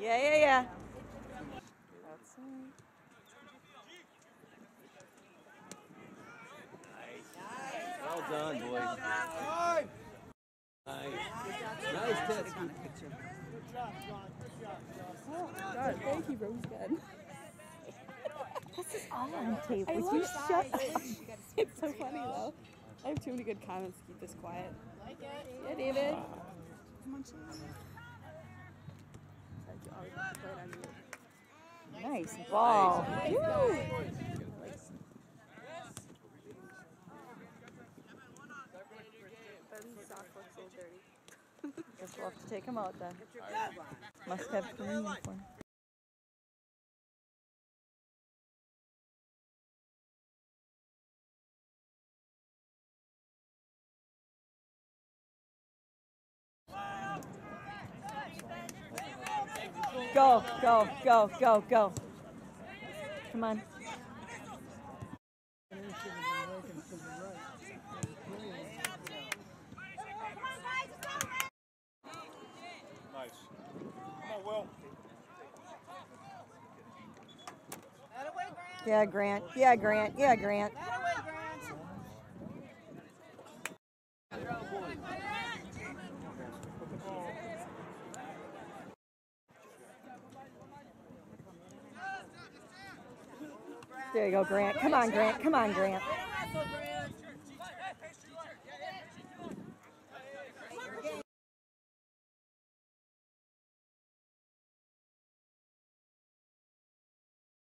Yeah, yeah, yeah. Outside. Well done, boys. Nice. Nice catch. Oh, God, thank you, Rosebud. This is all on tape. I Would you that. shut it's so funny though. I have too many good comments to keep this quiet. Yeah, David. Come on, Nice ball. Ben's sock looks a little dirty. Guess we'll have to take him out then. Must have clean uniform. Go, go, go, go, go. Come on. Nice. Come on, Will. Yeah, Grant. Yeah, Grant. Yeah, Grant. There you go, Grant. Come on, Grant. Come on, Grant.